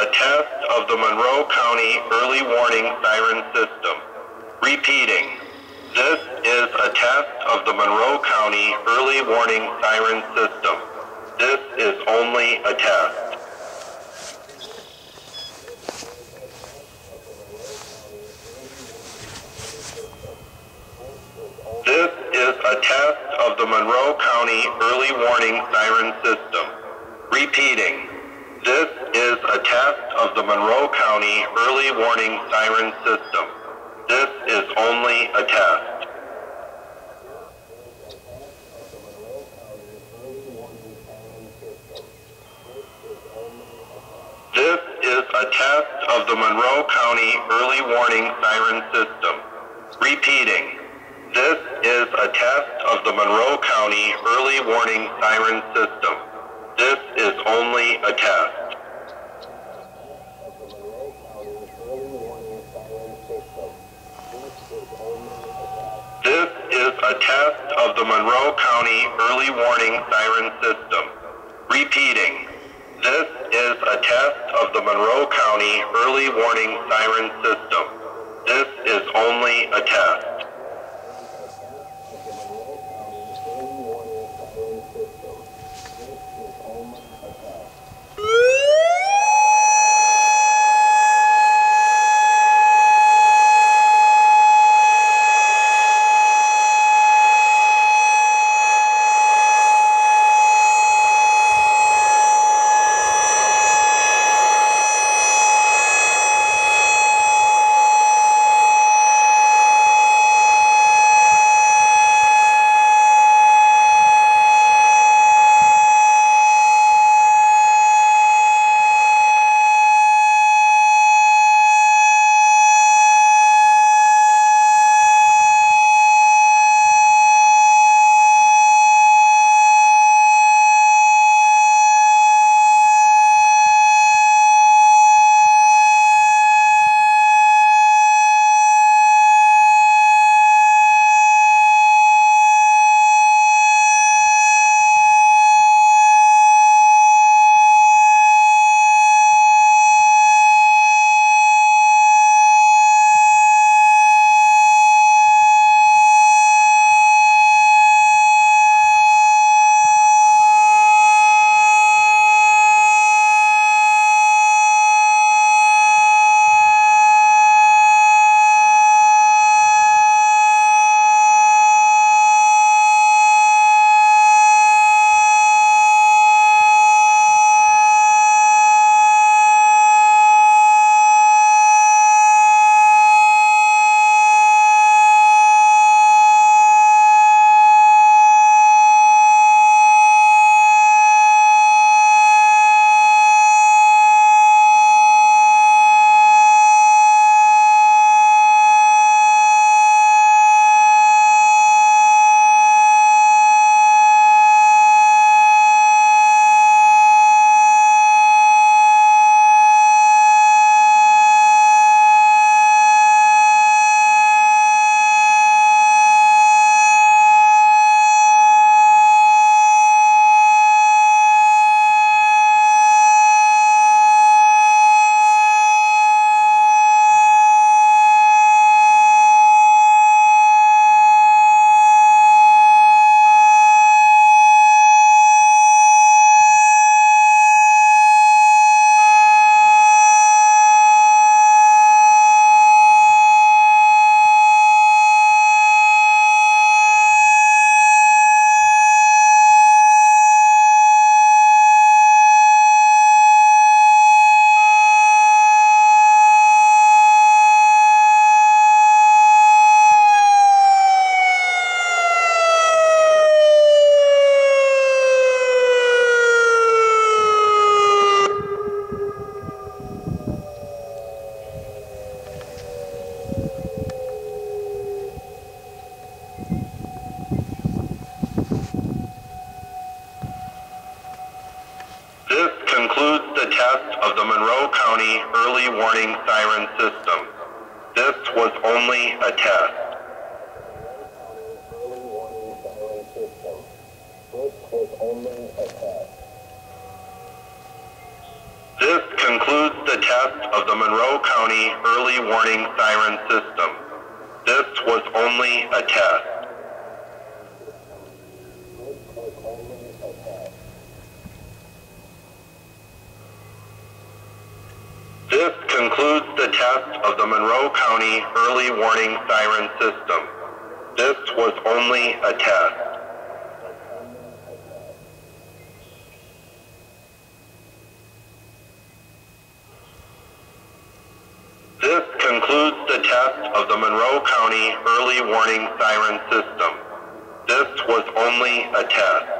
a test of the Monroe County Early Warning Siren System. Repeating, this is a test of the Monroe County Early Warning Siren System. This is only a test. This is a test of the Monroe County Early Warning Siren System. Repeating, this is a test of the Monroe County Early Warning Siren System. This is only a test. This is a test of the Monroe County Early Warning Siren System. Repeating, this is a test of the Monroe County Early Warning Siren System. This is only a test. This is a test of the Monroe County Early Warning Siren System. Repeating, this is a test of the Monroe County Early Warning Siren System. This is only a test. This concludes the test of the Monroe County Early Warning Siren System. This was only a test. This concludes the test of the Monroe County Early Warning Siren System. This was only a test. This concludes the test of the Monroe County Early Warning Siren System. This was only a test. This concludes the test of the Monroe County Early Warning Siren System. This was only a test.